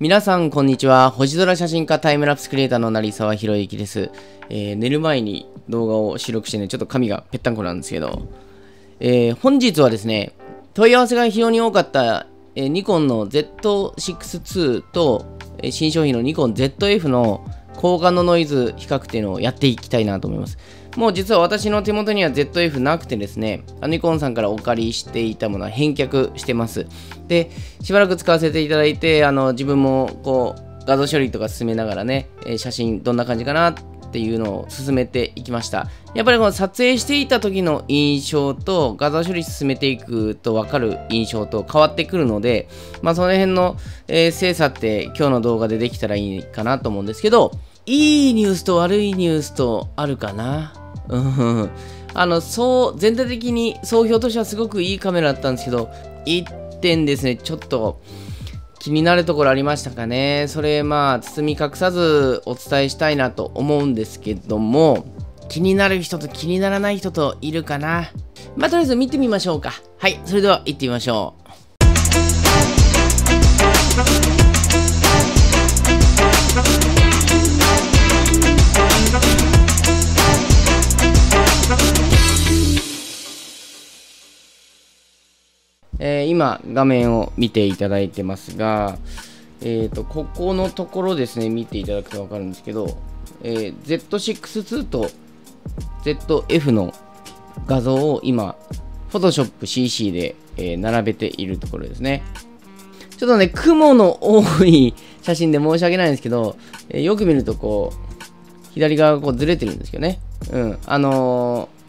皆さん、こんにちは。星空写真家タイムラプスクリエイターの成沢博之です、えー、寝る前に動画を収録してね、ちょっと髪がぺったんこなんですけど、えー、本日はですね、問い合わせが非常に多かった、えー、ニコンの Z6-2 と、えー、新商品のニコン ZF の交換のノイズ比較っていうのをやっていきたいなと思います。もう実は私の手元には ZF なくてですね、アニコンさんからお借りしていたものは返却してます。で、しばらく使わせていただいて、あの自分もこう画像処理とか進めながらね、え写真どんな感じかなっていうのを進めていきました。やっぱりこの撮影していた時の印象と画像処理進めていくと分かる印象と変わってくるので、まあその辺の、えー、精査って今日の動画でできたらいいかなと思うんですけど、いいニュースと悪いニュースとあるかな？うん。あの、そう、全体的に総評としてはすごくいいカメラだったんですけど、1点ですね、ちょっと気になるところありましたかね。それ、まあ、包み隠さずお伝えしたいなと思うんですけども、気になる人と気にならない人といるかな。まあ、とりあえず見てみましょうか。はい、それでは行ってみましょう。今画面を見ていただいてますが、えーと、ここのところですね見ていただくと分かるんですけど、えー、Z6-2 と ZF の画像を今 Photoshop CC で、えー、並べているところですね。ちょっとね雲の多い写真で申し訳ないんですけど、えー、よく見るとこう左側がこうずれてるんですけどね。うんあのー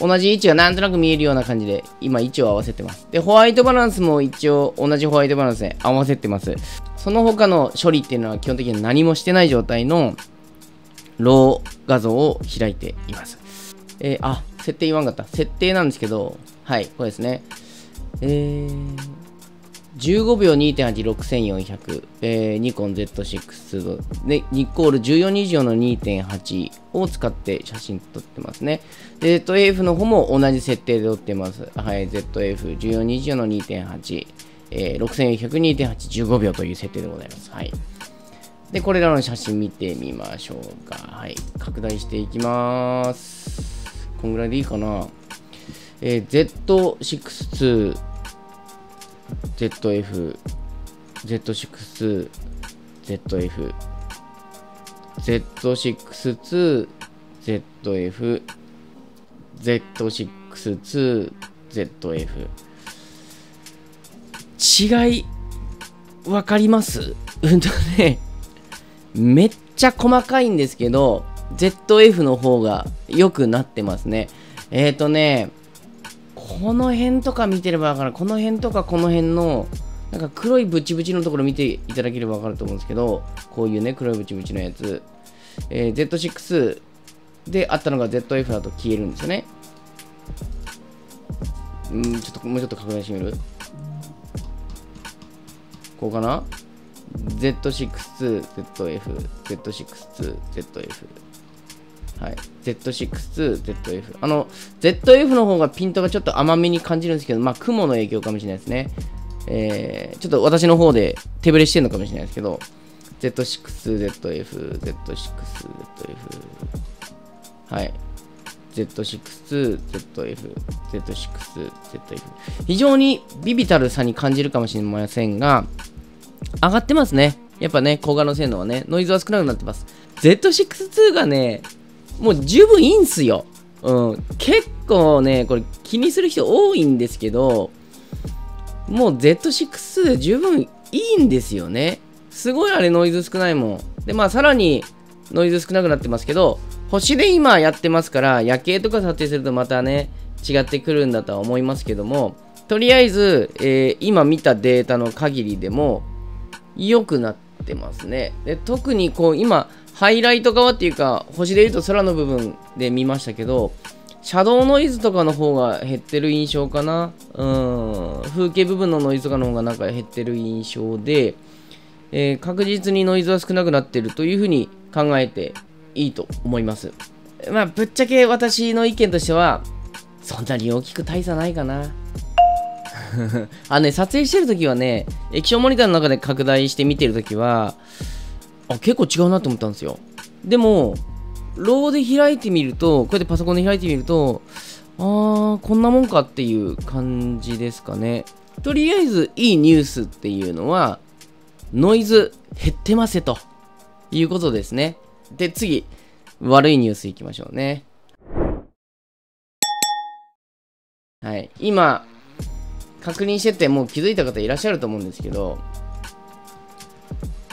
同じ位置がなんとなく見えるような感じで、今位置を合わせてます。で、ホワイトバランスも一応同じホワイトバランスで合わせてます。その他の処理っていうのは基本的に何もしてない状態のロー画像を開いています。えー、あ、設定言わんかった。設定なんですけど、はい、これですね。えー、15秒2.86400、えー、ニコン Z6 で、ニコール1420の2.8を使って写真撮ってますね。で、ZF の方も同じ設定で撮ってます。はい、ZF1420 の2.8、えー、6400、2.8、15秒という設定でございます。はい。で、これらの写真見てみましょうか。はい。拡大していきます。こんぐらいでいいかな。えー、Z6-2 ZF、Z6、ZF、Z6-2、ZF、Z6-2、ZF。違い、わかります？うんとね、めっちゃ細かいんですけど、ZF の方が良くなってますね。えっ、ー、とね、この辺とか見てれば分かる。この辺とかこの辺の、なんか黒いブチブチのところ見ていただければ分かると思うんですけど、こういうね、黒いブチブチのやつ。えー、Z6 であったのが ZF だと消えるんですよね。うん、ちょっと、もうちょっと拡大してみる？こうかな ?Z6、ZF、Z6、ZF。はい、Z6、ZF。あの、ZF の方がピントがちょっと甘めに感じるんですけど、まあ、雲の影響かもしれないですね。えー、ちょっと私の方で手ぶれしてるのかもしれないですけど、Z6、ZF、Z6、ZF。はい。Z6、ZF、Z6、ZF。非常にビビタルさに感じるかもしれませんが、上がってますね。やっぱね、小画の性能はね、ノイズは少なくなってます。Z6-2 がね、もう十分いいんすよ。うん。結構ね、これ気にする人多いんですけど、もう Z6 で十分いいんですよね。すごいあれノイズ少ないもん。で、まあさらにノイズ少なくなってますけど、星で今やってますから、夜景とか撮影するとまたね、違ってくるんだとは思いますけども、とりあえず、えー、今見たデータの限りでも良くなってますね。で特にこう今、ハイライト側っていうか、星で言うと空の部分で見ましたけど、シャドウノイズとかの方が減ってる印象かな。うん。風景部分のノイズとかの方がなんか減ってる印象で、えー、確実にノイズは少なくなってるというふうに考えていいと思います。まあ、ぶっちゃけ私の意見としては、そんなに大きく大差ないかな。あのね、撮影してるときはね、液晶モニターの中で拡大して見てるときは、あ、結構違うなと思ったんですよ。でも、ローで開いてみると、こうやってパソコンで開いてみると、あー、こんなもんかっていう感じですかね。とりあえず、いいニュースっていうのは、ノイズ減ってますということですね。で、次、悪いニュースいきましょうね。はい。今、確認しててもう気づいた方いらっしゃると思うんですけど、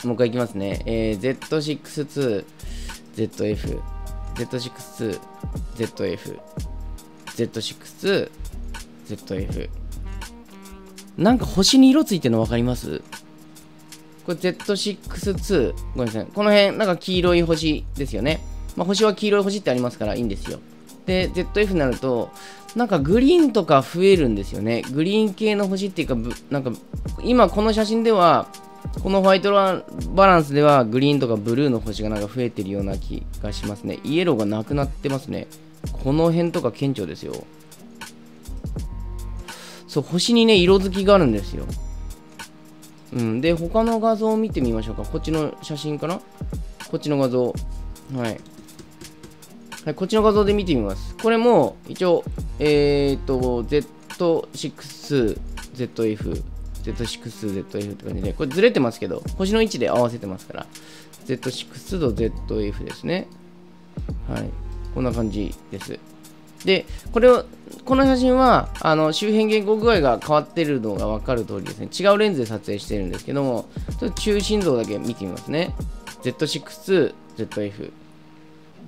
もう一回いきますね。えー、Z62、ZF、Z62、ZF、Z62、ZF。なんか星に色ついてるの分かります？これ Z62、ごめんなさい。この辺、なんか黄色い星ですよね。まあ、星は黄色い星ってありますからいいんですよ。で、ZF になると、なんかグリーンとか増えるんですよね。グリーン系の星っていうか、なんか今この写真では、このホワイトバランスではグリーンとかブルーの星がなんか増えてるような気がしますね。イエローがなくなってますね。この辺とか顕著ですよ。そう、星にね、色づきがあるんですよ。うん。で、他の画像を見てみましょうか。こっちの写真かな？こっちの画像。はい。はい、こっちの画像で見てみます。これも、一応、えっ、ー、と、Z6ZF、って感じで、これずれてますけど、星の位置で合わせてますから、Z6 と ZF ですね。はい。こんな感じです。で、これを、この写真は、あの、周辺原稿具合が変わってるのが分かる通りですね、違うレンズで撮影してるんですけども、ちょっと中心像だけ見てみますね。Z6、ZF、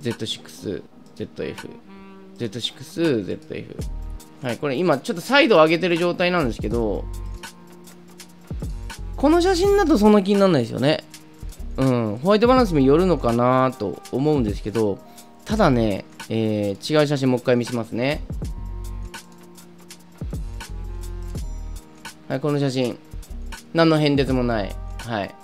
Z6、ZF、Z6、ZF。はい、これ今ちょっとサイドを上げてる状態なんですけど、この写真だとそんな気にならないですよね。うん、ホワイトバランスもよるのかなと思うんですけど、ただね、えー、違う写真もう一回見せますね。はい、この写真。何の変哲もない。はい。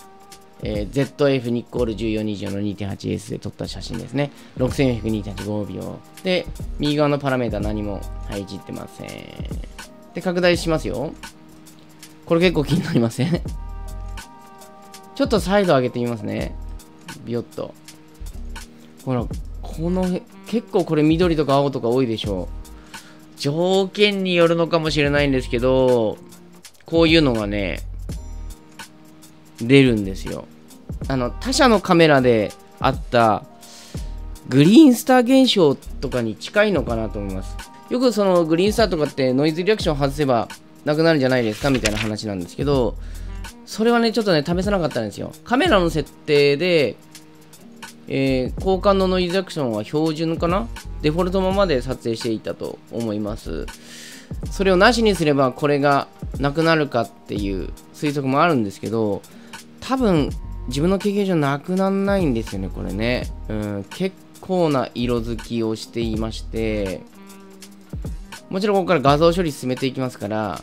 えー、ZF ニッコール1420の 2.8S で撮った写真ですね。6402.85秒。で、右側のパラメータ何も、はい、いじってません。で、拡大しますよ。これ結構気になりません？ちょっとサイド上げてみますね。ビヨッと。ほら、この、結構これ緑とか青とか多いでしょう。条件によるのかもしれないんですけど、こういうのがね、出るんですよ。あの、他社のカメラであったグリーンスター現象とかに近いのかなと思います。よくそのグリーンスターとかってノイズリアクション外せばなくなるんじゃないですかみたいな話なんですけど、それはね、ちょっとね、試さなかったんですよ。カメラの設定で、えー、交換のノイズアクションは標準かな？デフォルトままで撮影していたと思います。それをなしにすればこれがなくなるかっていう推測もあるんですけど、多分自分の経験上なくならないんですよね、これね。うん、結構な色づきをしていまして、もちろんここから画像処理進めていきますから、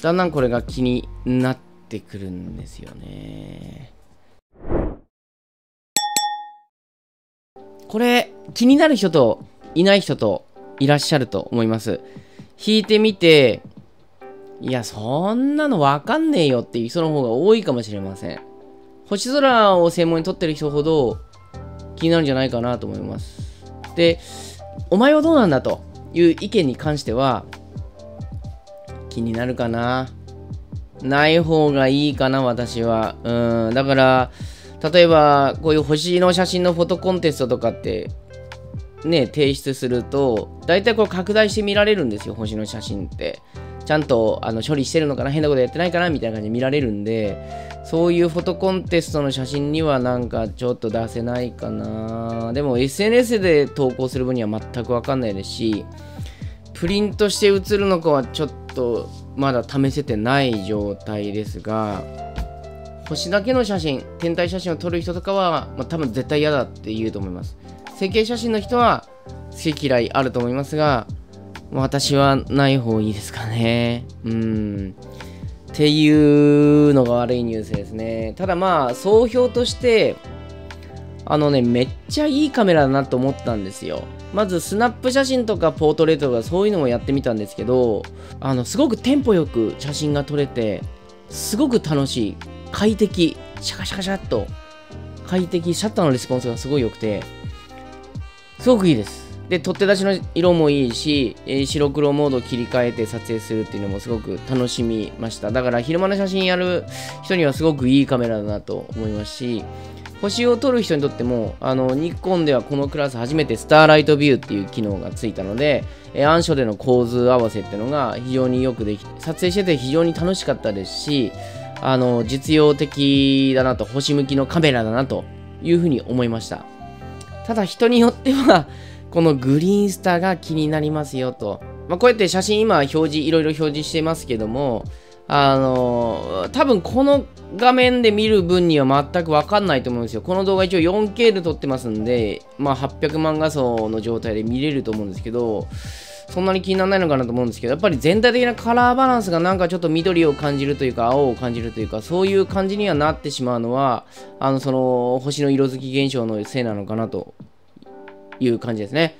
だんだんこれが気になってくるんですよね。これ、気になる人といない人といらっしゃると思います。引いてみて、いや、そんなのわかんねえよっていう人の方が多いかもしれません。星空を専門に撮ってる人ほど気になるんじゃないかなと思います。で、お前はどうなんだという意見に関しては、気になるかなない方がいいかな、私は。うん、だから、例えば、こういう星の写真のフォトコンテストとかって、ね、提出すると、大体こう拡大して見られるんですよ、星の写真って。ちゃんとあの処理してるのかな変なことやってないかなみたいな感じで見られるんでそういうフォトコンテストの写真にはなんかちょっと出せないかな。でも SNS で投稿する分には全くわかんないですしプリントして写るのかはちょっとまだ試せてない状態ですが星だけの写真天体写真を撮る人とかは、まあ、多分絶対嫌だって言うと思います。成形写真の人は好き嫌いあると思いますが私はない方がいいですかね。うん。っていうのが悪いニュースですね。ただまあ、総評として、あのね、めっちゃいいカメラだなと思ったんですよ。まずスナップ写真とかポートレートとかそういうのもやってみたんですけど、あの、すごくテンポよく写真が撮れて、すごく楽しい、快適、シャカシャカシャっと、快適、シャッターのレスポンスがすごい良くて、すごくいいです。で、取って出しの色もいいし、えー、白黒モードを切り替えて撮影するっていうのもすごく楽しみました。だから昼間の写真やる人にはすごくいいカメラだなと思いますし、星を撮る人にとっても、あの、ニコンではこのクラス初めてスターライトビューっていう機能がついたので、え暗所での構図合わせっていうのが非常によくでき撮影してて非常に楽しかったですし、あの、実用的だなと、星向きのカメラだなというふうに思いました。ただ人によってはこのグリーンスターが気になりますよと。まあ、こうやって写真今表示、いろいろ表示してますけども、あのー、多分この画面で見る分には全くわかんないと思うんですよ。この動画一応 4K で撮ってますんで、まあ800万画素の状態で見れると思うんですけど、そんなに気にならないのかなと思うんですけど、やっぱり全体的なカラーバランスがなんかちょっと緑を感じるというか、青を感じるというか、そういう感じにはなってしまうのは、あの、その、星の色づき現象のせいなのかなという感じですね。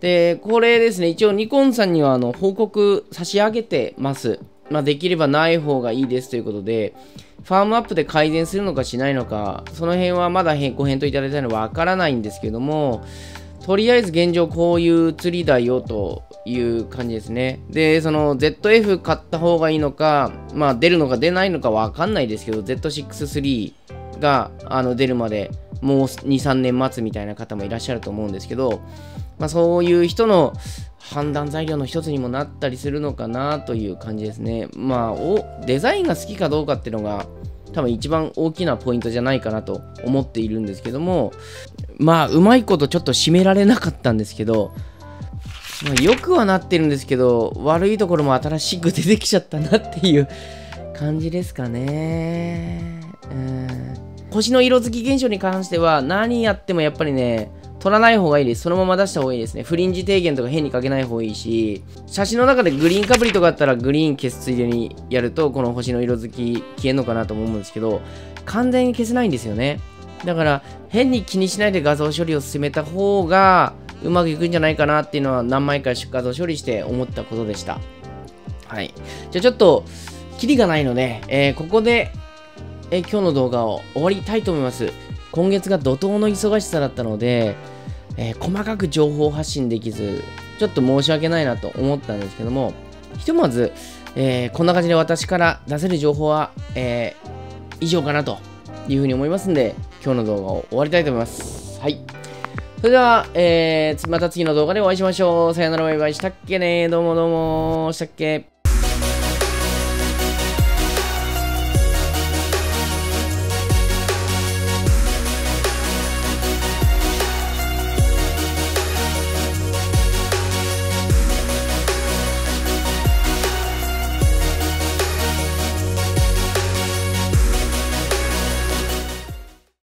で、これですね、一応ニコンさんにはあの報告差し上げてます。まあ、できればない方がいいですということで、ファームアップで改善するのかしないのか、その辺はまだご返答いただいたのはわからないんですけども、とりあえず現状こういう釣りだよという感じですね。で、その ZF 買った方がいいのか、まあ出るのか出ないのかわかんないですけど、Z6-3 があの出るまでもう2、3年待つみたいな方もいらっしゃると思うんですけど、まあ、そういう人の判断材料の一つにもなったりするのかなという感じですね。まあ、おデザインが好きかどうかっていうのが多分一番大きなポイントじゃないかなと思っているんですけども、まあ、うまいことちょっと締められなかったんですけど、まあ、くはなってるんですけど、悪いところも新しく出てきちゃったなっていう感じですかね。うん星の色づき現象に関しては何やってもやっぱりね、取らない方がいいです。そのまま出した方がいいですね。フリンジ低減とか変にかけない方がいいし、写真の中でグリーンかぶりとかあったらグリーン消すついでにやると、この星の色づき消えるのかなと思うんですけど、完全に消せないんですよね。だから、変に気にしないで画像処理を進めた方が、うまくいくんじゃないかなっていうのは何枚か画像処理して思ったことでした。はい。じゃあちょっと、キリがないので、えー、ここでえ今日の動画を終わりたいと思います。今月が怒涛の忙しさだったので、えー、細かく情報発信できず、ちょっと申し訳ないなと思ったんですけども、ひとまず、えー、こんな感じで私から出せる情報は、えー、以上かなというふうに思いますんで、今日の動画を終わりたいと思います。はい。それでは、えー、また次の動画でお会いしましょう。さよならバイバイしたっけねどうもどうもしたっけ？